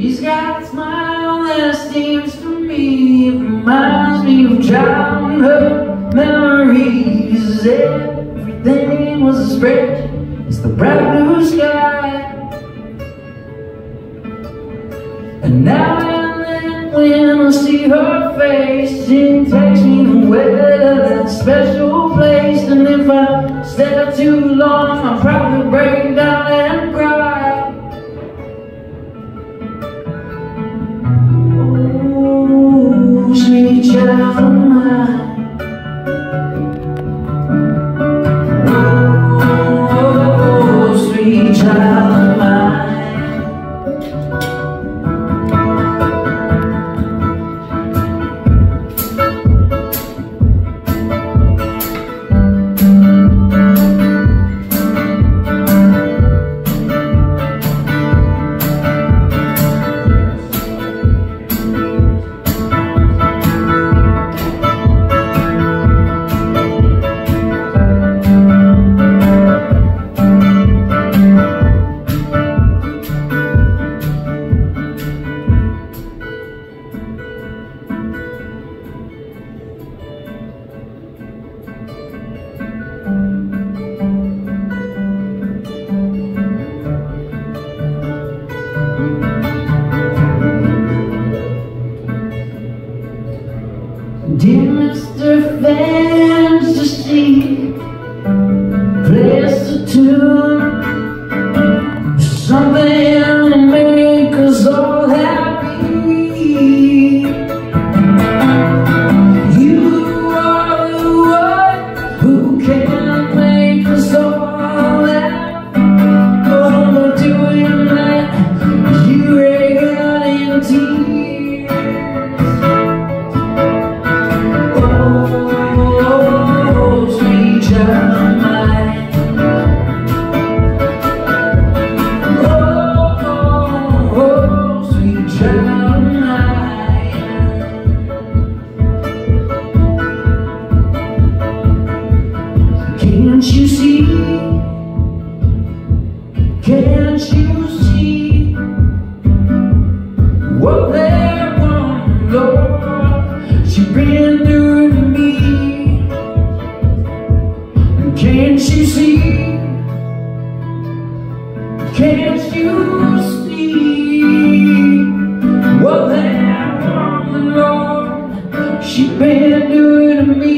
She's got a smile that seems to me reminds me of childhood memories. Everything was a spread It's the bright blue sky. And now and then when I see her face It takes me away to that special place. And if I stay too long I'll Dear Mr. Fantasy, What that Lord she been through to me? Can't you see? Can't you see? What that one Lord she to me?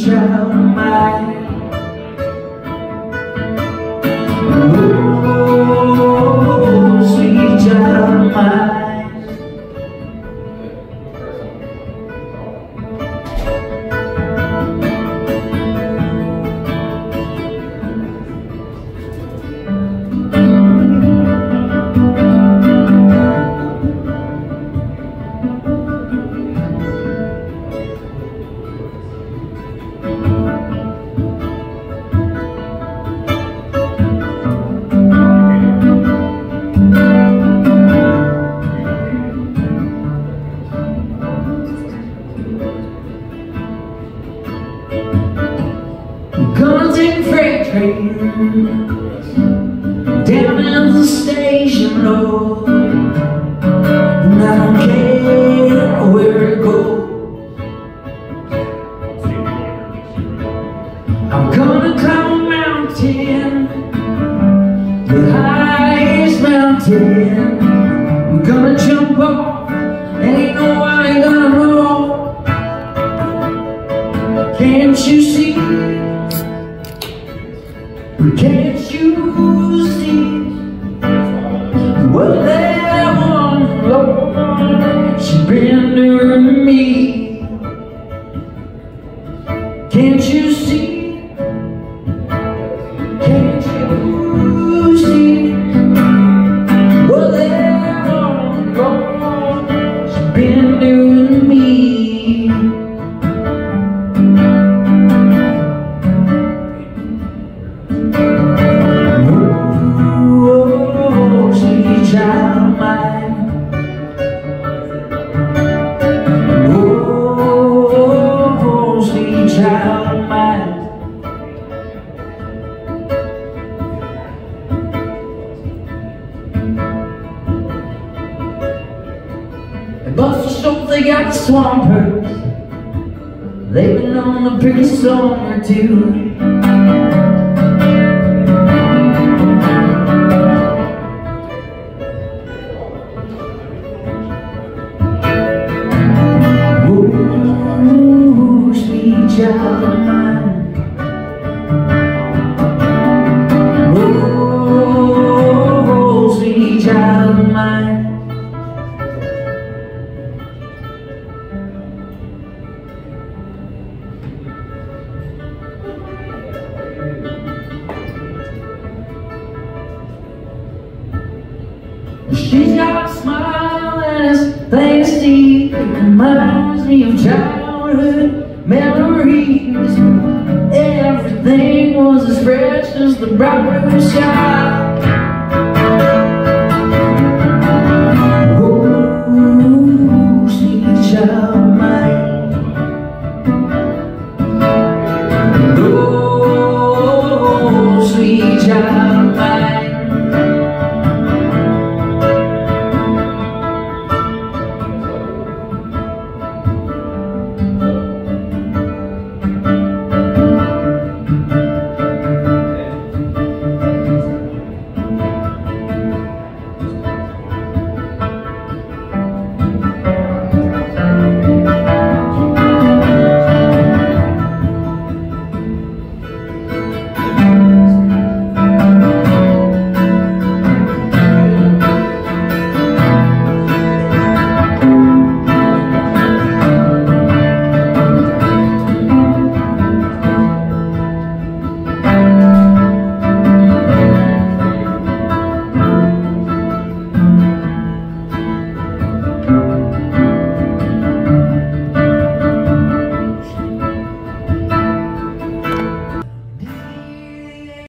Child of mine. Down at the station road, and I don't care where it goes. I'm gonna climb a mountain, the highest mountain. I'm gonna jump off, like swampers. They've been on a pretty song or two Ooh, sweet child She's got a smile and it's fancy It reminds me of childhood memories. Everything was as fresh as the bright blue sky